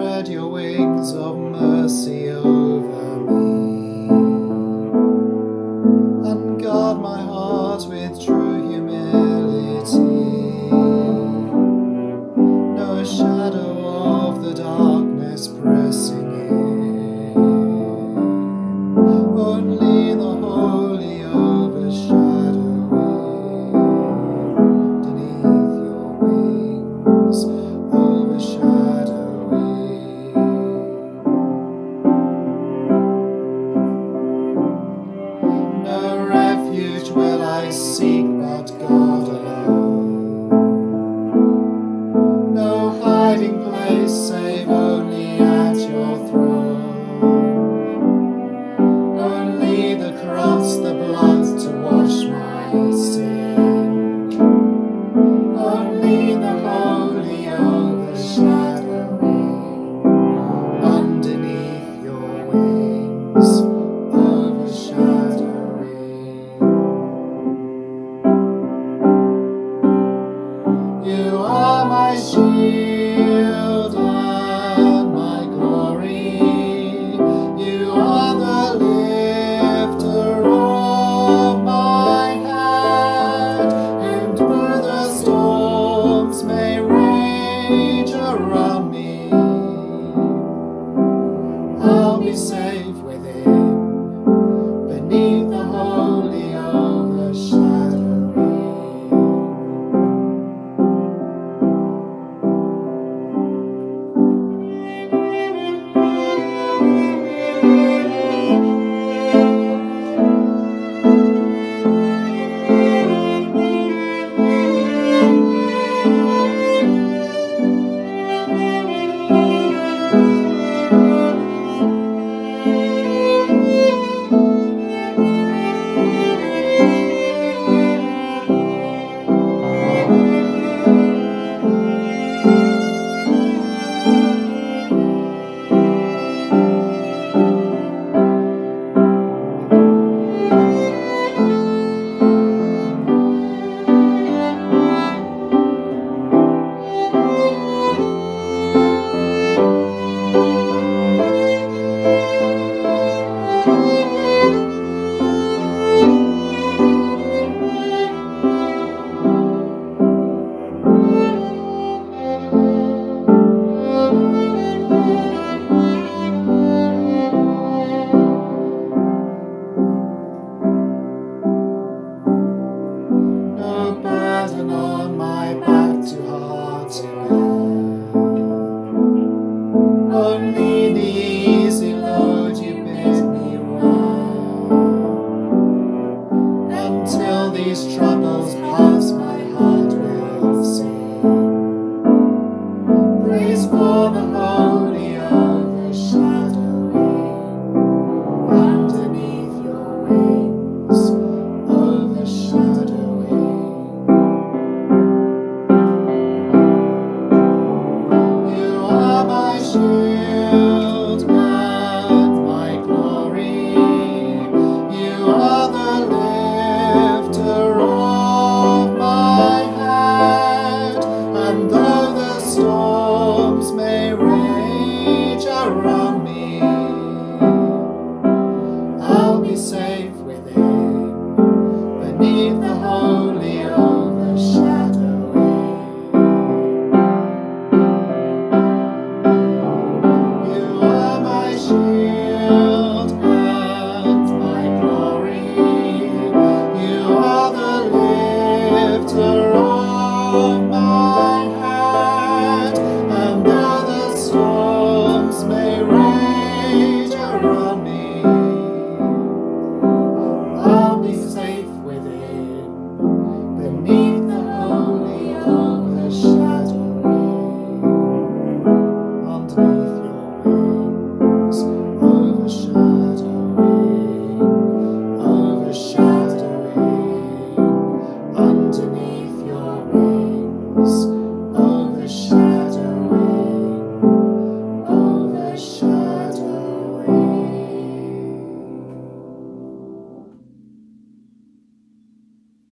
spread your wings of mercy over me. And guard my heart with true humility. No shadow of the darkness pressing in. Only Cross the blood to wash my sin. Only the holy overshadowing underneath your wings, overshadowing. You are my shield. around me. I'll be safe. these troubles. around.